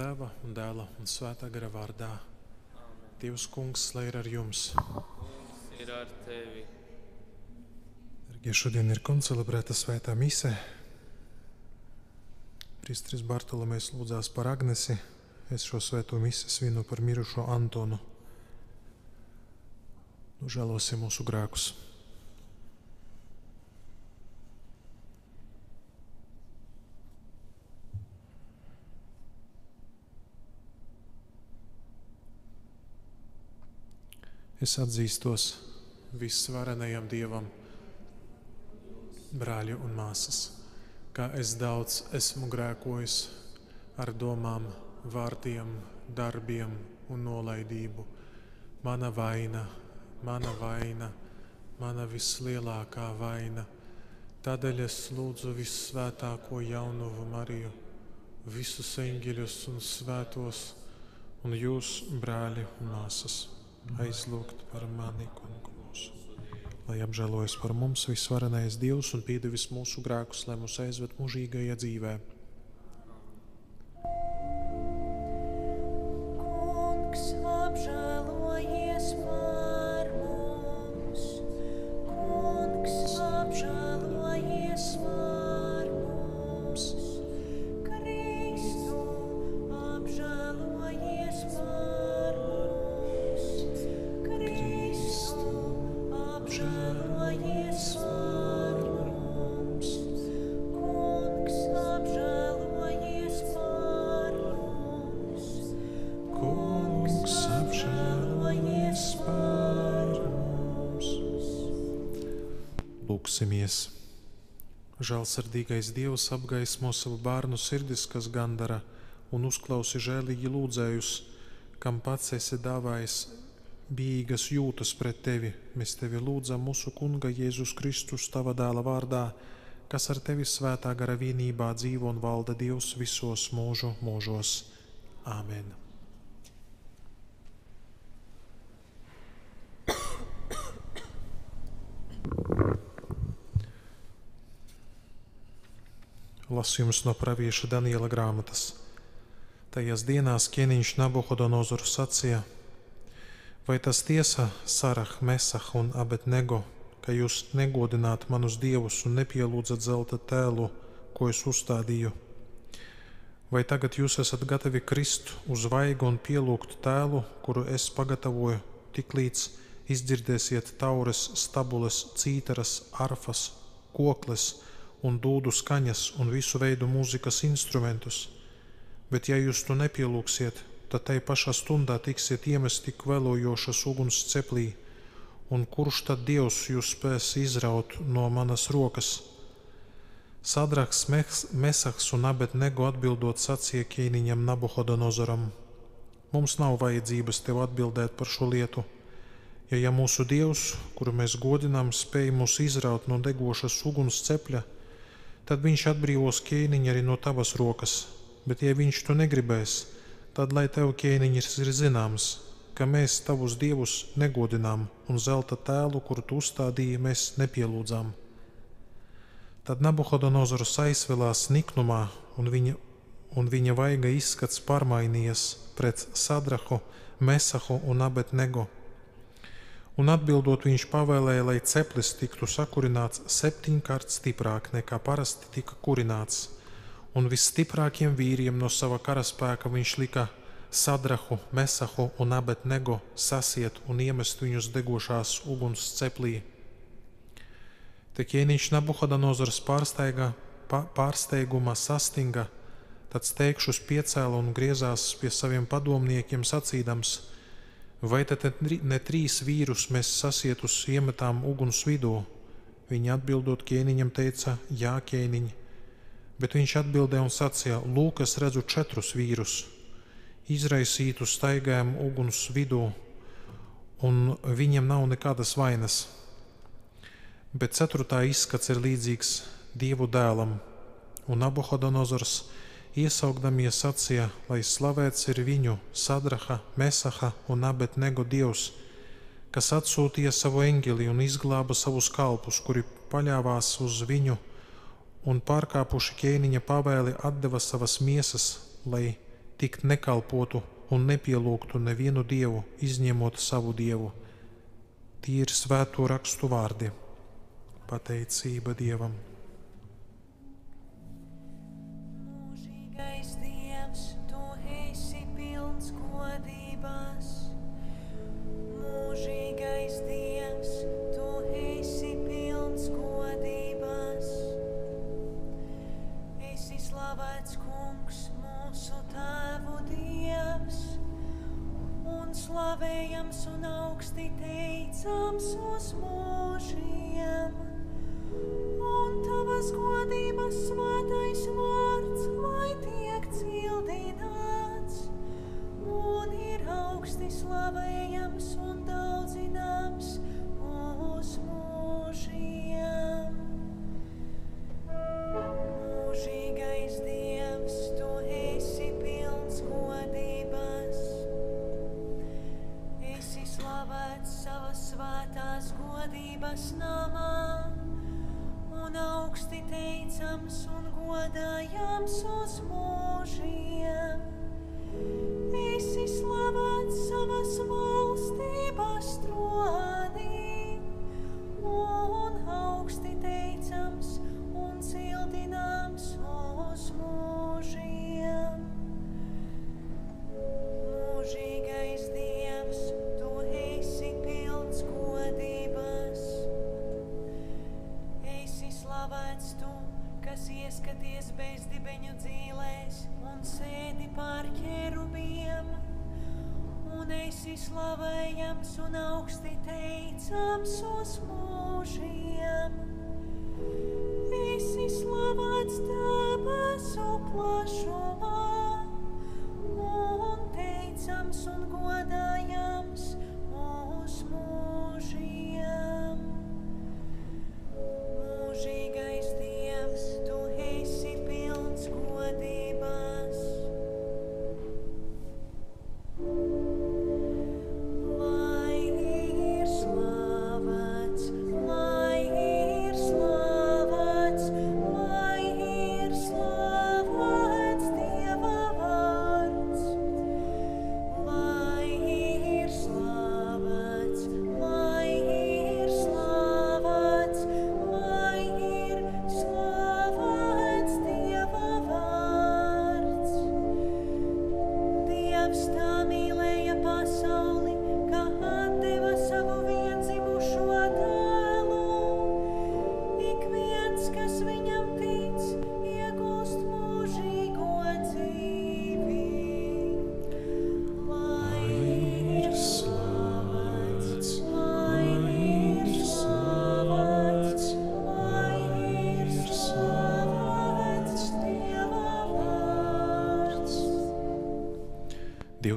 tēva un dēla un svētā gara vārdā. Dievs, kungs, lai ir ar jums. ir ar tevi. Ja šodien ir koncelebrēta svētā mise, Pristris Bartolomēs lūdzās par Agnesi. Es šo svēto misi svinu par mirušo Antonu. Nožēlosim mūsu grēkus. Es atzīstos visvarenajam Dievam, brāļi un māsas, kā es daudz esmu grēkojis ar domām, vārdiem, darbiem un nolaidību. Mana vaina, mana vaina, mana vislielākā vaina. Tādēļ es lūdzu visvētāko jaunumu Mariju, visus eņģeļus un svētos, un jūs, brāļi un māsas aizlūgt par mani, kungu mūsu. Lai apžēlojas par mums visvarenais Dievs un piedevis mūsu grēkus, lai mūs aizved mūžīgajā dzīvē. Kungs apžēlojies par Žēlsirdīgais Dievs apgaismo savu bērnu sirdis, kas gandara un uzklausi žēlīgi lūdzējus, kam pats esi dāvājis bijīgas jūtas pret tevi. Mēs tevi lūdzam mūsu Kunga Jēzus Kristus, tava dēla vārdā, kas ar tevi svētā gara vienībā dzīvo un valda Dievs visos mūžu mūžos. Āmen! Lasījums no pravieša Daniela grāmatas. Tajās dienās ķēniņš Nabuhodonozoru sacīja: Vai tas tiesa, Sarah, Mesah un Abednego, ka jūs negodināt manus dievus un nepielūdzat zelta tēlu, ko es uzstādīju? Vai tagad jūs esat gatavi krist uz vaigu un pielūgt tēlu, kuru es pagatavoju, tiklīdz izdzirdēsiet taures, stabules, cītaras, arfas, kokles un dūdu skaņas un visu veidu mūzikas instrumentus? Bet ja jūs to nepielūgsiet, tad tai pašā stundā tiksiet iemesti kvelojošas uguns ceplī, un kurš tad Dievs jūs spēs izraut no manas rokas? Sadraks, Mesaks un Abednego atbildot sacīja ķēniņam Nabuhodonozoram: Mums nav vajadzības tev atbildēt par šo lietu, jo ja mūsu Dievs, kuru mēs godinām, spēj mūs izraut no degošas uguns cepļa, tad viņš atbrīvos ķēniņu arī no tavas rokas, bet ja viņš to negribēs, tad lai tev ķēniņš ir zināms, ka mēs tavus dievus negodinām un zelta tēlu, kuru tu uzstādīji, mēs nepielūdzām. Tad Nabuhodonozors aizvilās niknumā, un viņa, un viņa vaiga izskats pārmainījies pret Sadrahu, Mesahu un Abetnego. Un atbildot, viņš pavēlēja, lai ceplis tiktu sakurināts septiņkārt stiprāk nekā parasti tika kurināts, un visstiprākiem vīriem no sava karaspēka viņš lika Sadrahu, Mesahu un Abetnego sasiet un iemest viņus degošās uguns ceplī. Te ķēniņš Nabuhodonozors pārsteigā, pārsteigumā sastinga, tad steigšus piecēla un griezās pie saviem padomniekiem sacīdams, vai tad ne trīs vīrus mēs sasietus iemetām uguns vidū? Viņi atbildot ķēniņam teica, jā, ķēniņ, bet viņš atbildēja un sacīja, lūk, es redzu četrus vīrus, izraisītu staigājumu uguns vidū, un viņiem nav nekādas vainas. Bet ceturtā izskats ir līdzīgs Dievu dēlam, un Nabuhodonozors iesaugdamies sacīja, lai slavēts ir viņu Sadraha, Mesaha un Abetnego Dievs, kas atsūtīja savu eņģeli un izglāba savus kalpus, kuri paļāvās uz viņu un pārkāpuši ķēniņa pavēli atdeva savas miesas, lai tik nekalpotu un nepielūgtu nevienu dievu, izņemot savu dievu. Tie ir svēto rakstu vārdi. Pateicība Dievam! Teicams uz mūžiem.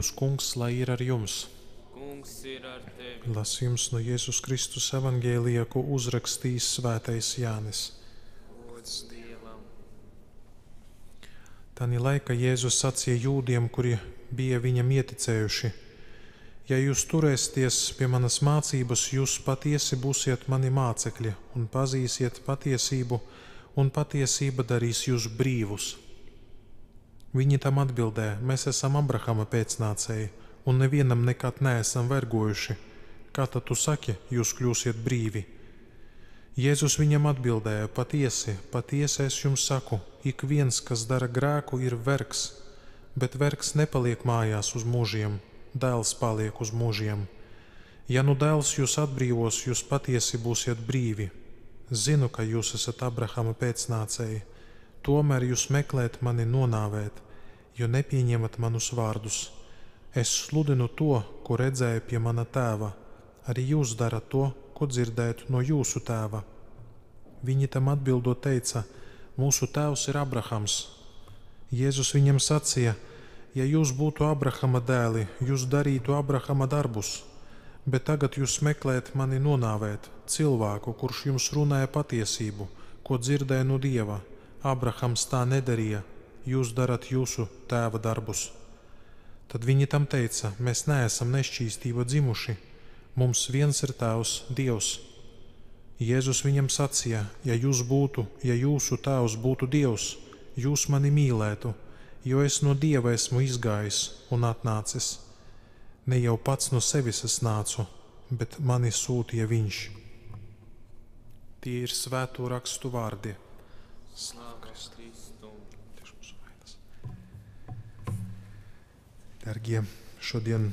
Dievs kungs, lai ir ar jums! Kungs ir ar tevi. Lasījums no Jēzus Kristus evangēlijā, ko uzrakstījis Svētais Jānis. Tanī laika Jēzus sacīja jūdiem, kuri bija viņam ieticējuši: Ja jūs turēsieties pie manas mācības, jūs patiesi būsiet mani mācekļi un pazīsiet patiesību, un patiesība darīs jūs brīvus. Viņi tam atbildēja: Mēs esam Abrahama pēcnācēji, un nevienam nekad neesam vergojuši. Kā tad tu saki, jūs kļūsiet brīvi? Jēzus viņam atbildēja: Patiesi, patiesi es jums saku, ik viens, kas dara grēku, ir vergs, bet vergs nepaliek mājās uz mūžiem, dēls paliek uz mūžiem. Ja nu dēls jūs atbrīvos, jūs patiesi būsiet brīvi. Zinu, ka jūs esat Abrahama pēcnācēji, tomēr jūs meklējat mani nonāvēt, jo nepieņemat manus vārdus. Es sludinu to, ko redzēju pie mana tēva. Arī jūs darat to, ko dzirdējat no jūsu tēva. Viņi tam atbildot teica: Mūsu tēvs ir Abrahams. Jēzus viņam sacīja: Ja jūs būtu Abrahama dēli, jūs darītu Abrahama darbus. Bet tagad jūs meklējat mani nonāvēt, cilvēku, kurš jums runāja patiesību, ko dzirdēja no dieva. Abrahams tā nedarīja, jūs darat jūsu tēva darbus. Tad viņi tam teica: Mēs neesam nešķīstība dzimuši, mums viens ir tēvs, Dievs. Jēzus viņam sacīja: Ja jūs būtu, ja jūsu tēvs būtu Dievs, jūs mani mīlētu, jo es no Dieva esmu izgājis un atnācis. Ne jau pats no sevis es nācu, bet mani sūtīja Viņš. Tie ir svēto rakstu vārdi. Slāva Darbie, šodien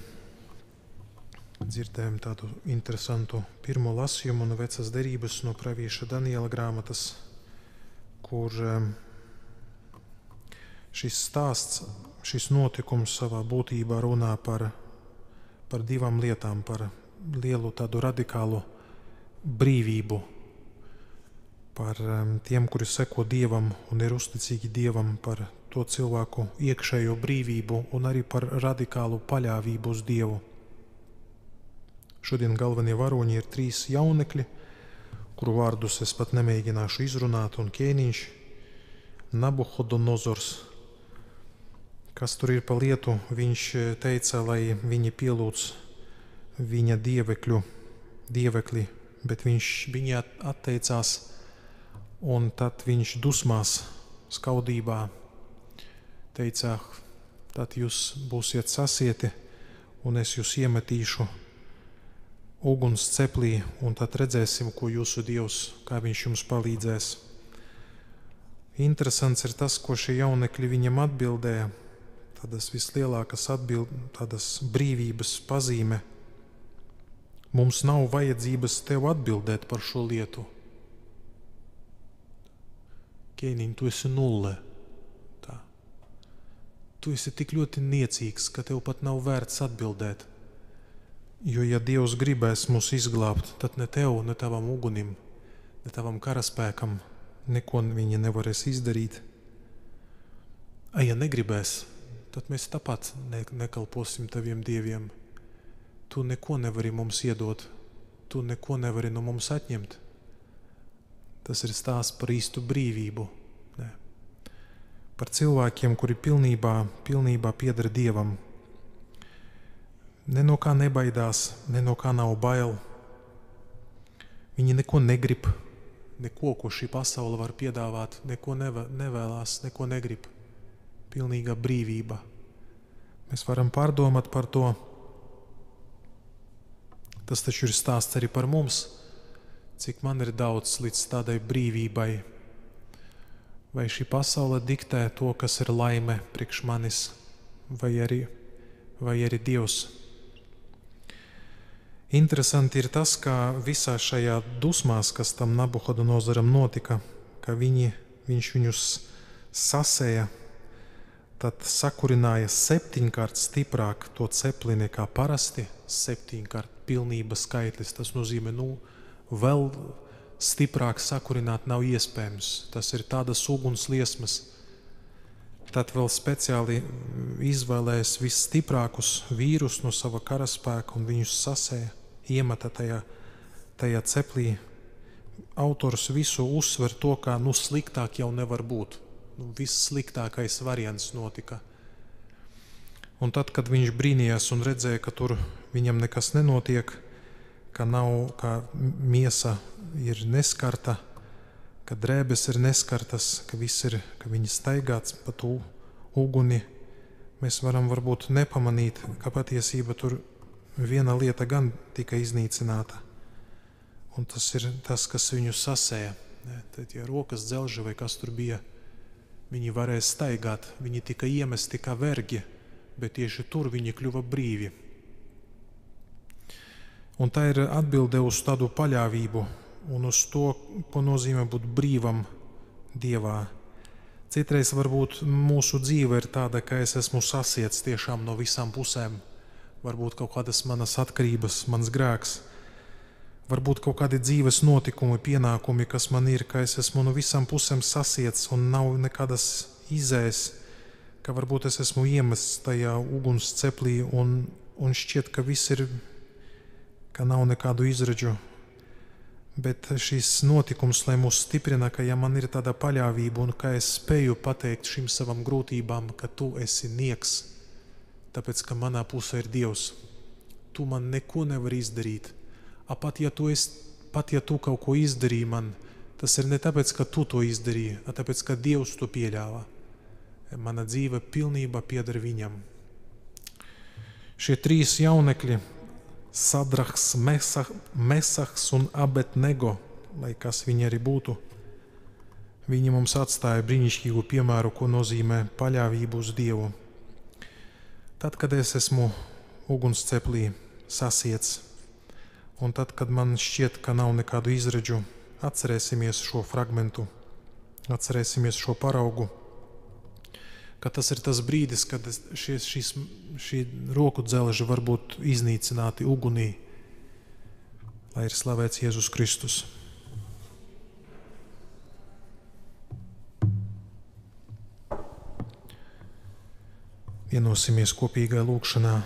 dzirdējām tādu interesantu pirmo lasījumu no vecās derības no pravieša Daniela grāmatas, kur šis stāsts, šis notikums savā būtībā runā par, par divām lietām, par lielu tādu radikālu brīvību, par em, tiem, kuri seko Dievam un ir uzticīgi Dievam, par to cilvēku iekšējo brīvību un arī par radikālu paļāvību uz Dievu. Šodien galvenie varoņi ir trīs jaunekļi, kuru vārdus es pat nemēģināšu izrunāt, un ķēniņš Nabuhodonozors. Kas tur ir pa lietu? Viņš eh, teica, lai viņi pielūdz viņa dievekļu, dievekli, bet viņš viņa atteicās, un tad viņš dusmās, skaudībā teica, tad jūs būsiet sasieti, un es jūs iemetīšu uguns ceplī, un tad redzēsim, ko jūsu dievs, kā viņš jums palīdzēs. Interesants ir tas, ko šie jaunekļi viņam atbildēja. Tādas vislielākas atbild, tādas brīvības pazīme. Mums nav vajadzības tev atbildēt par šo lietu. Kēniņ, tu esi nulle. Tā. Tu esi tik ļoti niecīgs, ka tev pat nav vērts atbildēt. Jo, ja Dievs gribēs mūs izglābt, tad ne tev, ne tavam ugunim, ne tavam karaspēkam neko viņi nevarēs izdarīt. A, ja negribēs, tad mēs tāpat ne, nekalposim taviem dieviem. Tu neko nevari mums iedot, tu neko nevari no mums atņemt. Tas ir stāsts par īstu brīvību. Ne. Par cilvēkiem, kuri pilnībā, pilnībā pieder Dievam. Ne no kā nebaidās, ne no kā nav bail. Viņi neko negrib, neko, ko šī pasaule var piedāvāt, neko nevēlas, neko negrib. Pilnīga brīvība. Mēs varam pārdomāt par to. Tas taču ir stāsts arī par mums, cik man ir daudz līdz tādai brīvībai. Vai šī pasaule diktē to, kas ir laime priekš manis, vai arī, vai arī Dievs. Interesanti ir tas, ka visā šajā dusmās, kas tam Nabuhodonozaram notika, ka viņi, viņš viņus sasēja, tad sakurināja septiņkārt stiprāk to cepli nekā parasti. Septiņkārt pilnība skaitlis. Tas nozīmē, nu, vēl stiprāk sakurināt nav iespējams. Tas ir tādas uguns liesmas. Tad vēl speciāli izvēlējis visstiprākus vīrus no sava karaspēka un viņus sasēja iemeta tajā, tajā ceplī. Autors visu uzsver to, ka nu, sliktāk jau nevar būt. Nu, viss sliktākais variants notika. Un tad, kad viņš brīnījās un redzēja, ka tur viņam nekas nenotiek, ka nav, ka miesa ir neskarta, ka drēbes ir neskartas, ka ir, ka viņi staigāts pa to uguni, mēs varam varbūt nepamanīt, ka patiesība tur viena lieta gan tika iznīcināta, un tas ir tas, kas viņu sasēja. Tad, ja rokas dzelža vai kas tur bija, viņi varēja staigāt, viņi tika iemesti kā vergi, bet tieši tur viņi kļuva brīvi. Un tā ir atbilde uz tādu paļāvību un uz to, ko nozīmē būt brīvam Dievā. Citreiz varbūt mūsu dzīve ir tāda, ka es esmu sasiets tiešām no visām pusēm varbūt kaut kādas manas atkarības, mans grēks, varbūt kaut kādi dzīves notikumi, pienākumi, kas man ir, ka es esmu no visām pusēm sasiets un nav nekādas izējas, ka varbūt es esmu iemests tajā uguns ceplī un, un šķiet, ka viss ir, ka nav nekādu izredzu. Bet šis notikums, lai mūs stiprina, ka ja man ir tāda paļāvība un ka es spēju pateikt šīm savām grūtībām, ka tu esi nieks, tāpēc ka manā pusē ir Dievs, tu man neko nevari izdarīt. A, pat, ja tu esi, pat ja tu kaut ko izdarīji man, tas ir ne tāpēc, ka tu to izdarīji, bet tāpēc, ka Dievs to pieļāva. Mana dzīve pilnībā pieder viņam. Šie trīs jaunekļi, Sadrahs, Mesah, Mesahs un Abetnego, lai kas viņi arī būtu, viņi mums atstāja brīnišķīgu piemēru, ko nozīmē paļāvību uz Dievu. Tad, kad es esmu ugunsceplī sasiets, un tad, kad man šķiet, ka nav nekādu izredzu, atcerēsimies šo fragmentu, atcerēsimies šo paraugu ka tas ir tas brīdis, kad šies, šis, šī roku dzelža var būt iznīcināti ugunī, lai ir slavēts Jēzus Kristus. Vienosimies kopīgā lūkšanā.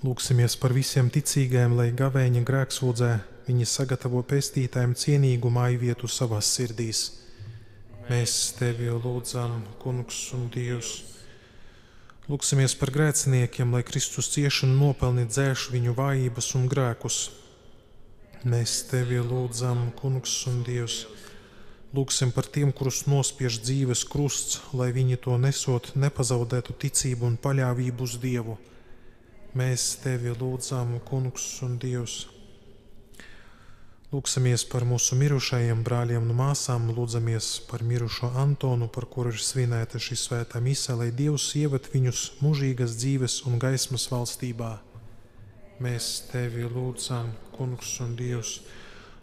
Lūksimies par visiem ticīgajiem, lai gavēņa grēksūdzē viņi sagatavo pestītājiem cienīgu māju vietu savās sirdīs Mēs tevi lūdzam, Kungs un Dievs. Lūksimies par grēciniekiem, lai Kristus ciešana nopelni dzēš viņu vājības un grēkus. Mēs tevi lūdzam, Kungs un Dievs. Lūksim par tiem, kurus nospiež dzīves krusts, lai viņi to nesot, nepazaudētu ticību un paļāvību uz Dievu. Mēs tevi lūdzam, Kungs un Dievs. Lūksimies par mūsu mirušajiem brāļiem un māsām, lūdzamies par mirušo Antonu, par kuru ir svinēta šī svētā misija, lai Dievs ieved viņus mūžīgas dzīves un gaismas valstībā. Mēs tevi lūdzam, Kungs un Dievs.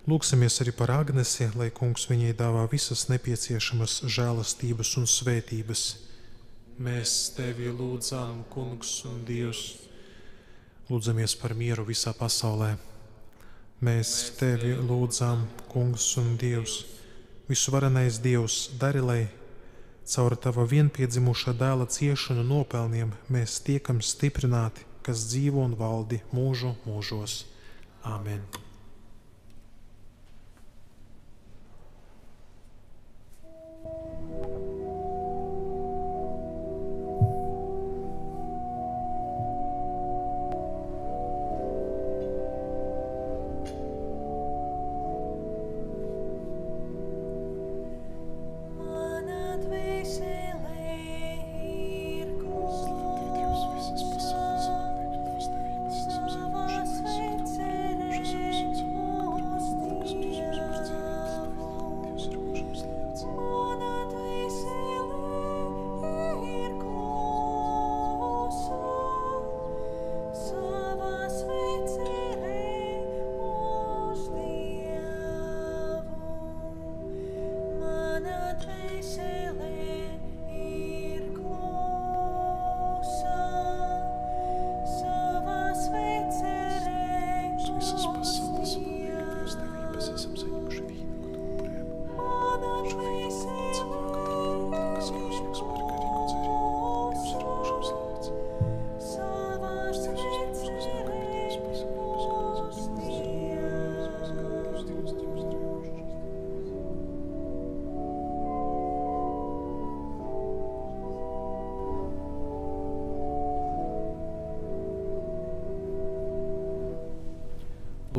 Lūksimies arī par Agnesi, lai Kungs viņai dāvā visas nepieciešamas žēlastības un svētības. Mēs tevi lūdzam, Kungs un Dievs. Lūdzamies par mieru visā pasaulē. Mēs tevi lūdzam, Kungs un Dievs, visvarenais Dievs, dari, lai caur tava vienpiedzimušā dēla ciešanu nopelniem mēs tiekam stiprināti, kas dzīvo un valdi mūžu mūžos. Āmen!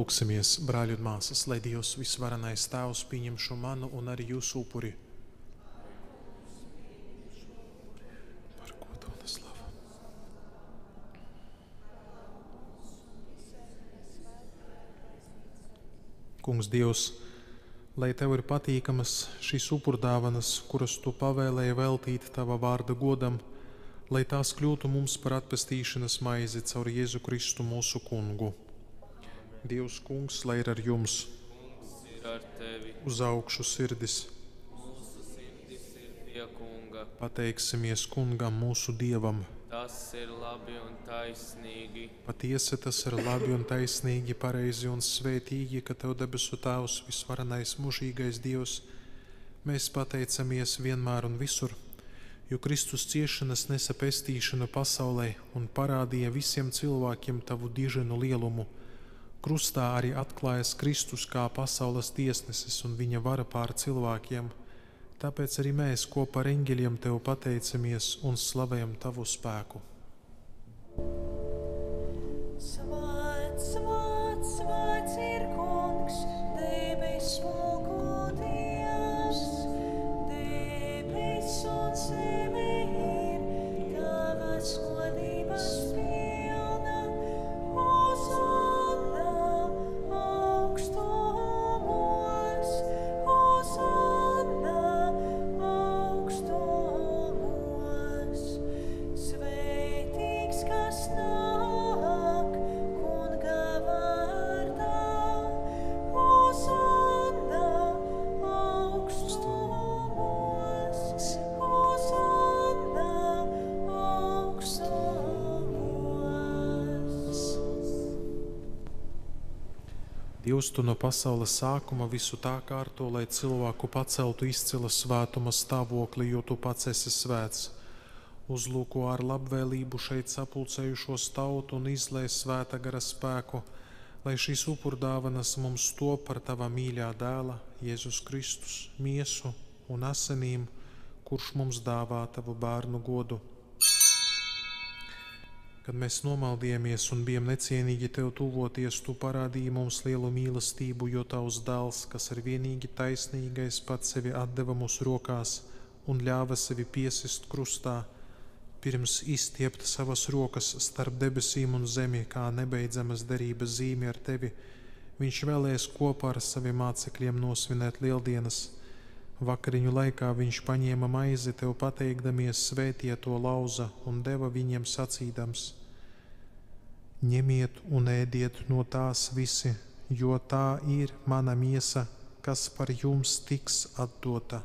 Lūksimies, brāļi un māsas, lai Dievs visvarenais tēvs pieņem šo manu un arī jūsu upuri. Par godu un slavu. Kungs, Dievs, lai tev ir patīkamas šīs upurdāvanas, kuras tu pavēlēji veltīt tava vārda godam, lai tās kļūtu mums par atpestīšanas maizi caur Jēzu Kristu mūsu kungu. Dievs, kungs, lai ir ar jums, ir ar uz augšu sirdis. Kunga. Pateiksimies kungam, mūsu dievam. Tas ir labi un taisnīgi. Patiesi tas ir labi un taisnīgi, pareizi un svētīgi, ka tev debesu Tēvs, visvarenais, mūžīgais Dievs, mēs pateicamies vienmēr un visur, jo Kristus ciešanas nesa pestīšanu pasaulē un parādīja visiem cilvēkiem tavu diženu lielumu. Krustā arī atklājas Kristus kā pasaules tiesnesis un viņa vara pār cilvēkiem. Tāpēc arī mēs kopā ar eņģeļiem tev pateicamies un slavējam tavu spēku. Svēts, Dievs, tu no pasaules sākuma visu tā kārto, lai cilvēku paceltu izcila svētuma stāvokli, jo tu pats esi svēts. Uzlūko ar labvēlību šeit sapulcējušos tautu un izlēj svēta gara spēku, lai šīs upurdāvanas mums to par tava mīļā dēla, Jēzus Kristus, miesu un asinīm, kurš mums dāvā tavu bērnu godu. Kad mēs nomaldījāmies un bijām necienīgi tev tuvoties, tu parādīji mums lielu mīlestību, jo tavs dēls, kas ir vienīgi taisnīgais, pats sevi atdeva mūsu rokās un ļāva sevi piesist krustā, pirms izstiept savas rokas starp debesīm un zemi, kā nebeidzamas derības zīme ar tevi. Viņš vēlēs kopā ar saviem mācekļiem nosvinēt lieldienas. Vakariņu laikā viņš paņēma maizi, tev pateikdamies, svētie to lauza un deva viņiem sacīdams: Ņemiet un ēdiet no tās visi, jo tā ir mana miesa, kas par jums tiks atdota.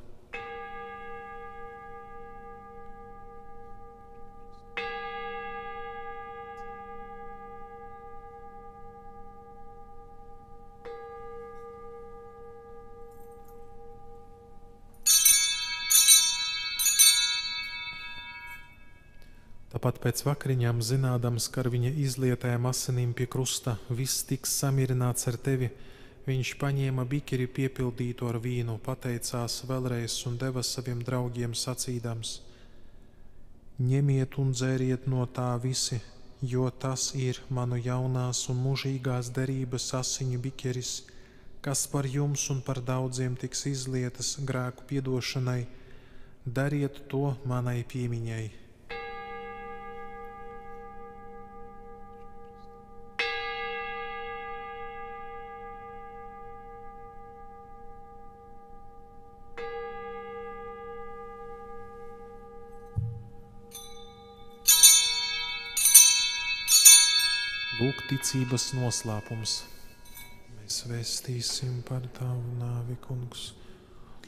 Tāpat pēc vakariņām, zinādams, ka ar viņa izlietējām asinīm pie krusta viss tiks samierināts ar tevi, viņš paņēma bikeri piepildītu ar vīnu, pateicās vēlreiz un deva saviem draugiem sacīdams: Ņemiet un dzēriet no tā visi, jo tas ir manu jaunās un mūžīgās derības asiņu bikeris, kas par jums un par daudziem tiks izlietas grēku piedošanai. Dariet to manai piemiņai. Lūk, ticības noslēpums. Mēs vēstīsim par tavu nāvi, kungs,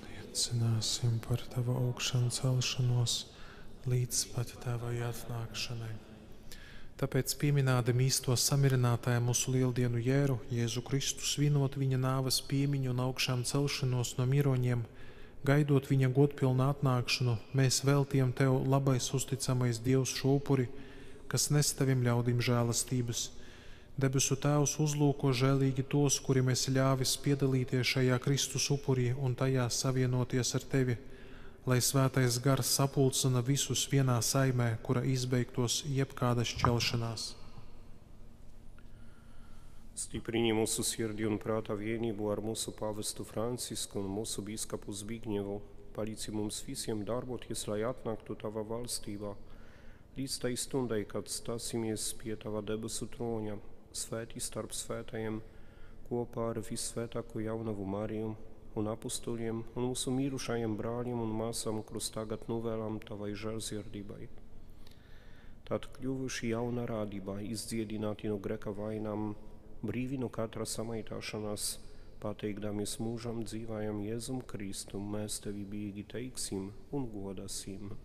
liecināsim par tavu augšanu celšanos līdz pat tavai atnākšanai. Tāpēc, pieminādam īsto samierinātāju mūsu lieldienu jēru, Jēzu Kristu, svinot viņa nāves piemiņu un augšām celšanos no miroņiem, gaidot viņa godpilnu atnākšanu, mēs veltījam tev labais, uzticamais Dievs šo upuri, kas nes taviem ļaudīm žēlastības. Debesu Tēvs uzlūko žēlīgi tos, kuriem esi ļāvis piedalīties šajā Kristus upurī un tajā savienoties ar tevi, lai svētais gars sapulcina visus vienā saimē, kura izbeigtos jebkāda šķelšanās. Stiprini mūsu sirdī un prātā vienību ar mūsu pavestu Francisku un mūsu bīskapu Zbigņevu. Palīdzi mums visiem darboties, lai atnāktu tava valstībā. Līdz tai stundai, kad stāsimies pie tava debesu troņa, svētī starp svētajiem, kopā ar visvētāko jaunavu Mariju un apustuliem un mūsu mīrušajiem brāļiem un māsām, kurus tagad novēlam tavai žēlsirdībai. Tad kļuvuši jauna rādībā, izdziedināti no greka vainām, brīvi no katra samaitāšanās, pateikdamies mūžam dzīvajam Jēzum Kristum, mēs tevi bīgi teiksim un godasim.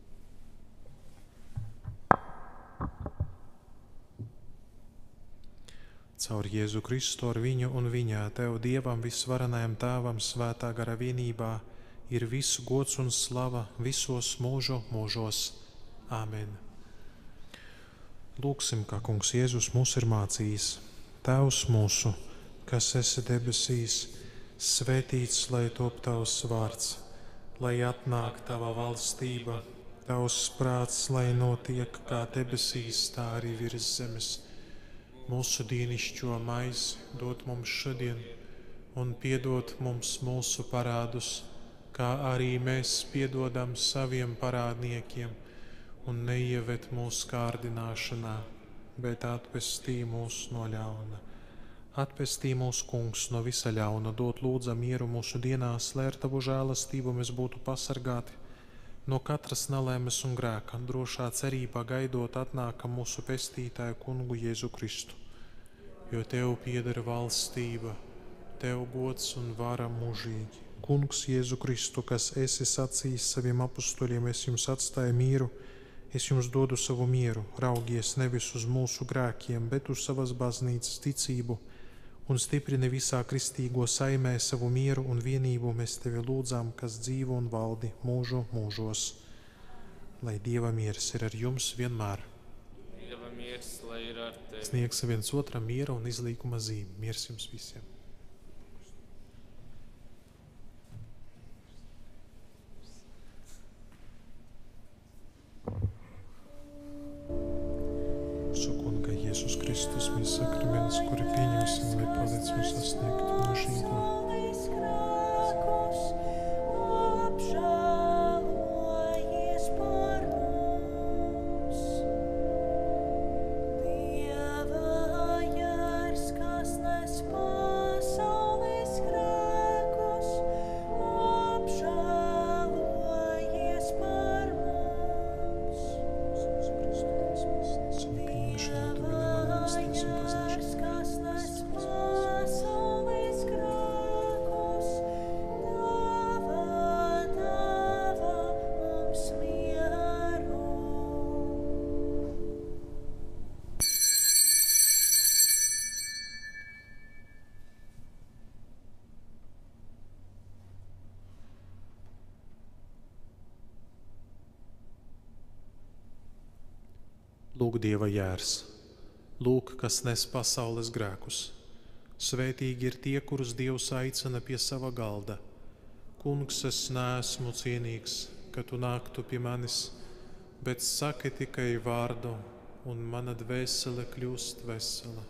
Caur Jēzu Kristu ar viņu un viņā Tev Dievam visvarenajam Tēvam svētā gara vienībā ir visu gods un slava visos mūžu mūžos. Āmen! Lūksim, kā Kungs Jēzus mūs ir mācījis. Tēvs mūsu, kas esi debesīs, svētīts lai top tavs vārds, lai atnāk tava valstība, tavs prāts, lai notiek kā debesīs, tā arī virs zemes. Mūsu dienascho maizi dod mums šodien, un piedod mums mūsu parādus, kā arī mēs piedodam saviem parādniekiem, un neieved mūsu kārdināšanā, bet atpestī mūs no ļauna. Atpestī mūsu kungs no visa ļauna, dot lūdza mieru mūsu dienās, lai ar tavu žēlastību mēs būtu pasargāti no katras nelēmes un grēka, drošā cerībā gaidot atnākam mūsu pestītāju kungu Jēzu Kristu. Jo tev pieder valstība, tev gods un vara mūžīgi. Kungs Jēzu Kristu, kas esi sacījis saviem apstuļiem, es jums atstāju mieru, es jums dodu savu mieru, raugies nevis uz mūsu grēkiem, bet uz savas baznīcas ticību un stiprini visā kristīgo saimē savu mieru un vienību mēs tevi lūdzām, kas dzīvo un valdi mūžu mūžos. Lai Dieva miers ir ar jums vienmēr. Miers, lai ir ar tevi. Sniegs viens otram miera un izlīguma zīmi. Miers jums visiem! Mūsu kunga Jēzus Kristus, mēs sakraments, kuri pieņemsim, lai palīdz mums sasniegt mūžīgo. Dieva jērs, lūk, kas nes pasaules grēkus. Svētīgi ir tie, kurus Dievs aicina pie sava galda. Kungs, es neesmu cienīgs, ka tu nāktu pie manis, bet saki tikai vārdu, un mana dvēsele kļūst vesela.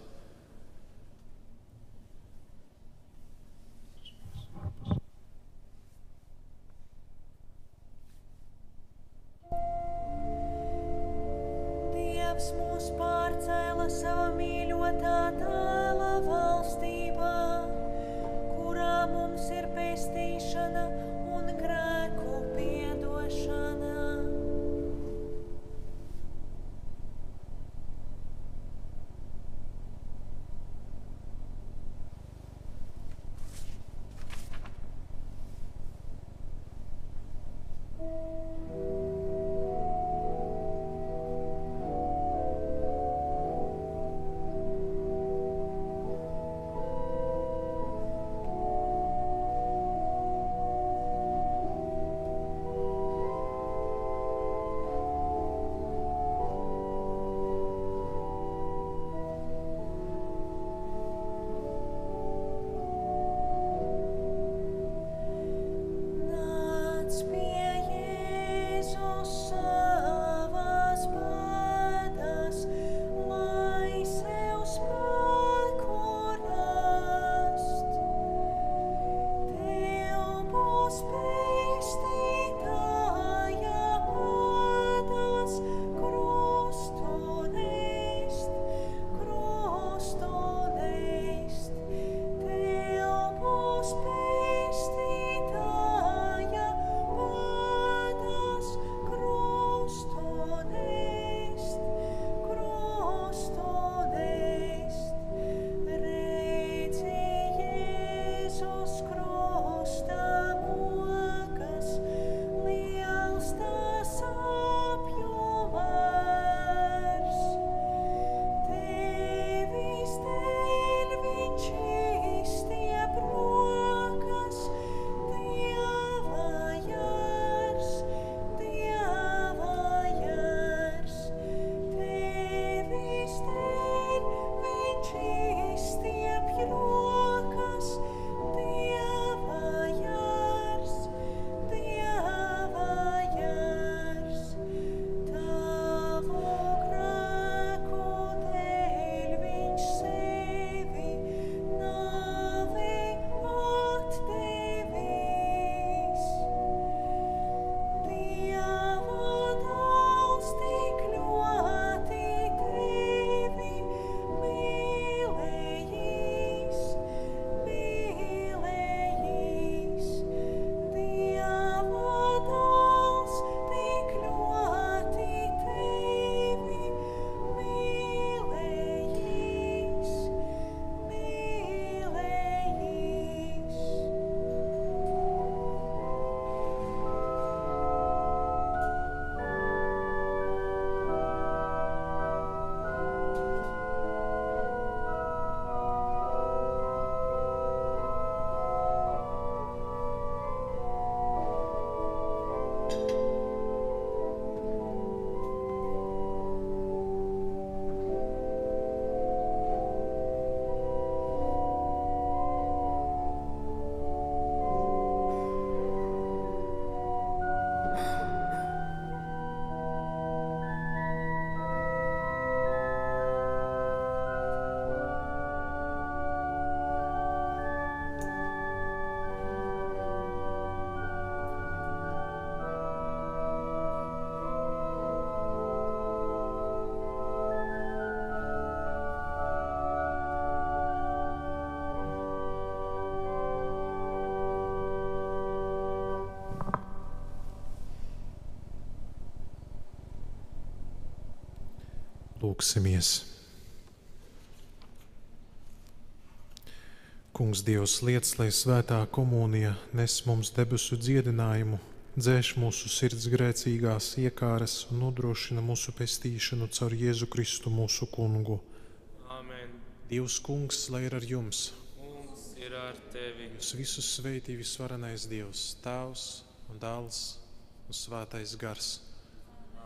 Lūksimies! Kungs, Dievs, liec, lai svētā komunija nes mums debesu dziedinājumu, dzēš mūsu sirds grēcīgās iekāres un nodrošina mūsu pestīšanu caur Jēzu Kristu mūsu kungu. Āmen. Dievs, Kungs, lai ir ar jums! Kungs ir ar tevi. Jūs visus sveitī visvarenais Dievs, Tēvs un Dēls un Svētais Gars.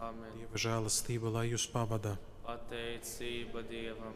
Āmen. Dieva žēlastība, lai jūs pavada. Pateicība Dievam.